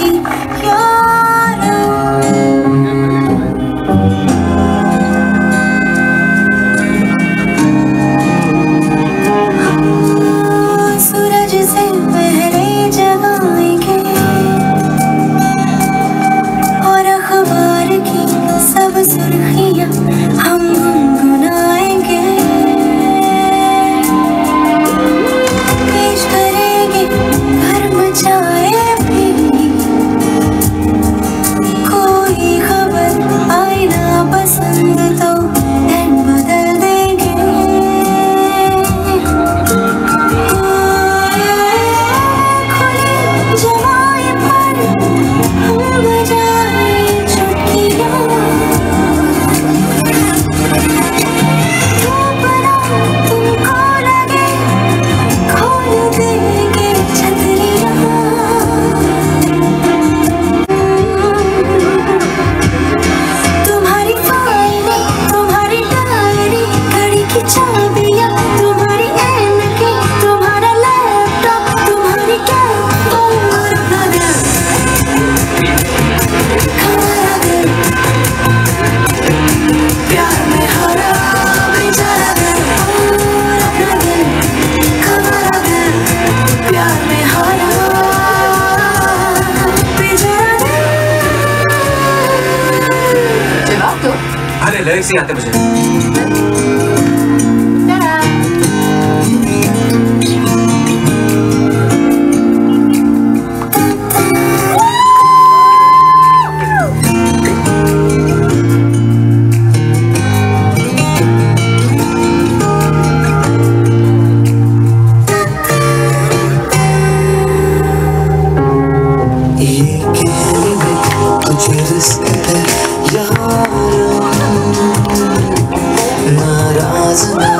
काम 对不对？doesn't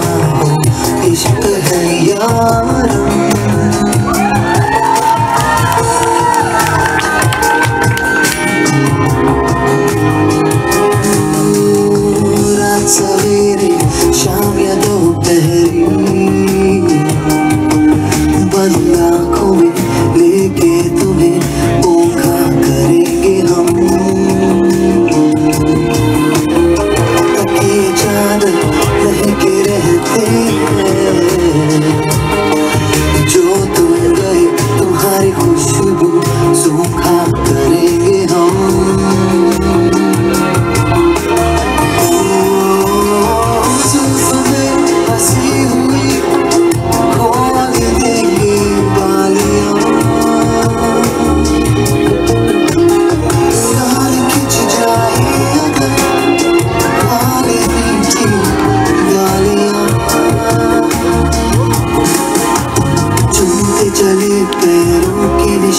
pero que de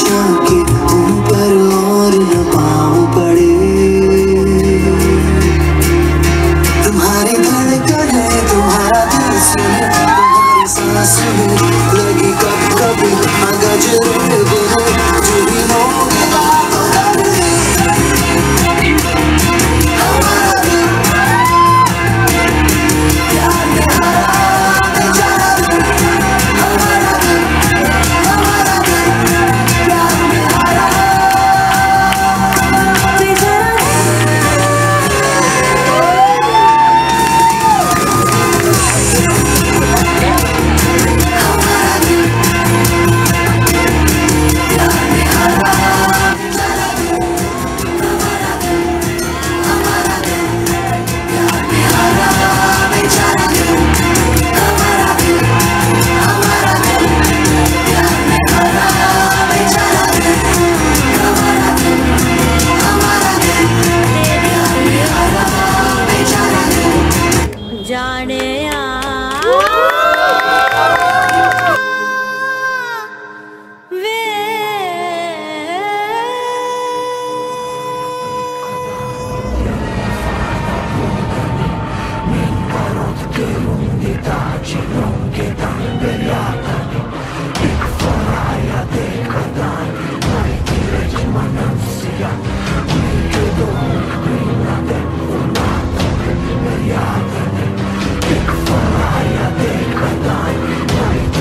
Tek faraya, tek kadar, tek